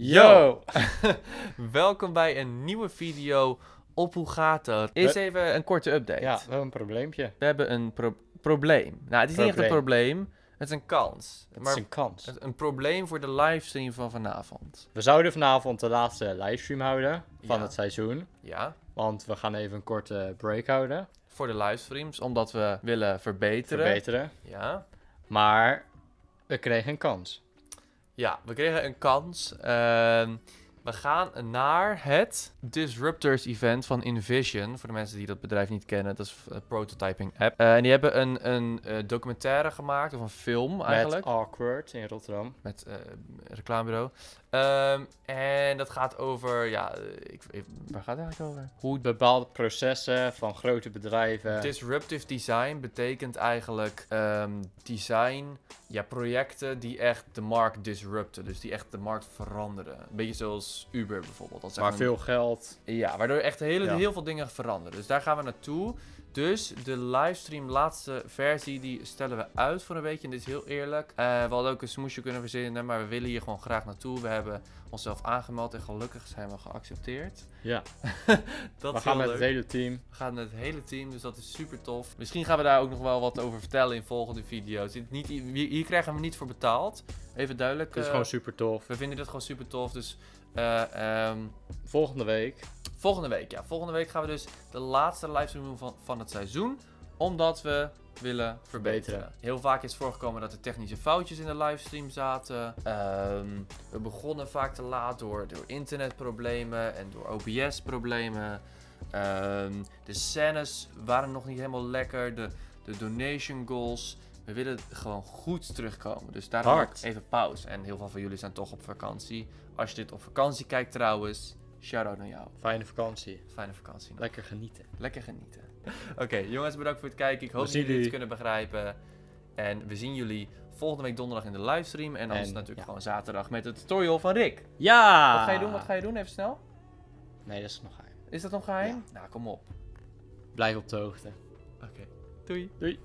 Yo! Welkom bij een nieuwe video op Hoe gaat het? Eerst even een korte update. Ja, we hebben een probleempje. We hebben een pro- probleem. Nou, het is niet echt een probleem. Het is een kans. Het maar is een kans. het- een probleem voor de livestream van vanavond. We zouden vanavond de laatste livestream houden van Ja. het seizoen. Ja, Want we gaan even een korte break houden. voor de livestreams, omdat we willen verbeteren. Verbeteren. Ja. Maar we kregen een kans. Ja, we kregen een kans. Ehm, we gaan naar het Disruptors event van Invision. Voor de mensen die dat bedrijf niet kennen, dat is een prototyping app. Eh, en die hebben een, een eh, documentaire gemaakt, of een film eigenlijk. Met Awkward in Rotterdam. Met eh reclamebureau. Ehm, en dat gaat over, ja, eh, ik, ik- waar gaat het eigenlijk over? Hoe bepaalde processen van grote bedrijven. Disruptive design betekent eigenlijk ehm, design, ja, projecten die echt de markt disrupten. Dus die echt de markt veranderen. Een beetje zoals Uber bijvoorbeeld. Dat maar een- veel geld. Ja, waardoor echt hele, Ja. heel veel dingen veranderen. Dus daar gaan we naartoe. Dus de livestream laatste versie, die stellen we uit voor een beetje. En dit is heel eerlijk. Eh, we hadden ook een smoesje kunnen verzinnen, maar we willen hier gewoon graag naartoe. We hebben onszelf aangemeld en gelukkig zijn we geaccepteerd. Ja, Dat we gaan heel met leuk. het hele team. We gaan met het hele team, dus dat is super tof. Misschien gaan we daar ook nog wel wat over vertellen in volgende video's. Niet, hier, krijgen we niet voor betaald. Even duidelijk. Het is eh, gewoon super tof. we vinden dit gewoon super tof. Dus eh, ehm, Volgende week. volgende week, ja. Volgende week gaan we dus de laatste livestream doen van, van het seizoen. Omdat we willen verbeteren. Verbeteren. Heel vaak is voorgekomen dat er technische foutjes in de livestream zaten. Ehm, we begonnen vaak te laat door, door internetproblemen en door OBS-problemen. Ehm, de scènes waren nog niet helemaal lekker. De, de donation goals. We willen gewoon goed terugkomen. Dus daarom Hard. even pauze. En heel veel van jullie zijn toch op vakantie. Als je dit op vakantie kijkt trouwens, shout-out naar jou. Fijne vakantie. Fijne vakantie. nog. Lekker genieten. Lekker genieten. Oké, jongens, bedankt voor het kijken. Ik hoop dat jullie het kunnen begrijpen. En we zien jullie volgende week donderdag in de livestream. En anders En, natuurlijk ja. gewoon zaterdag met het tutorial van Rick. Ja! Wat ga je doen? Wat ga je doen? Even snel. Nee, dat is nog geheim. Is dat nog geheim? Nou, kom op. Blijf op de hoogte. Oké. Doei. Doei.